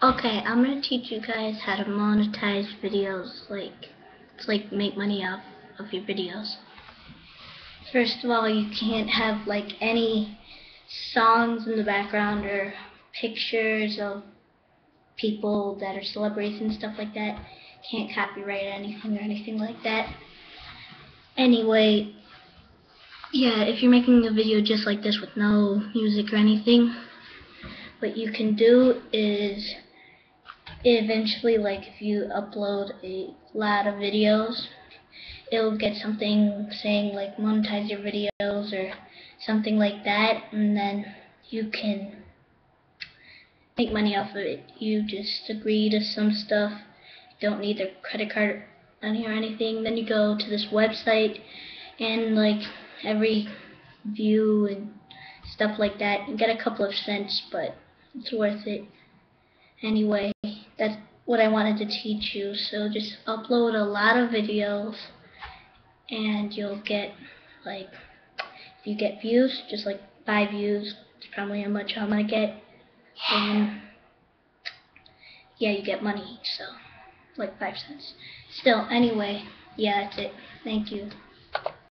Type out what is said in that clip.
Okay, I'm gonna teach you guys how to monetize videos, like, like make money off of your videos. First of all, you can't have like any songs in the background or pictures of people that are celebrities and stuff like that. Can't copyright anything or anything like that. Anyway, yeah, if you're making a video just like this with no music or anything, what you can do is eventually like if you upload a lot of videos it'll get something saying like monetize your videos or something like that and then you can make money off of it. You just agree to some stuff. You don't need a credit card money or anything. Then you go to this website and like every view and stuff like that you get a couple of cents but it's worth it anyway that's what I wanted to teach you. So just upload a lot of videos and you'll get like if you get views, just like five views, it's probably how much I'm gonna get. And yeah, you get money, so like five cents. Still, anyway, yeah, that's it. Thank you.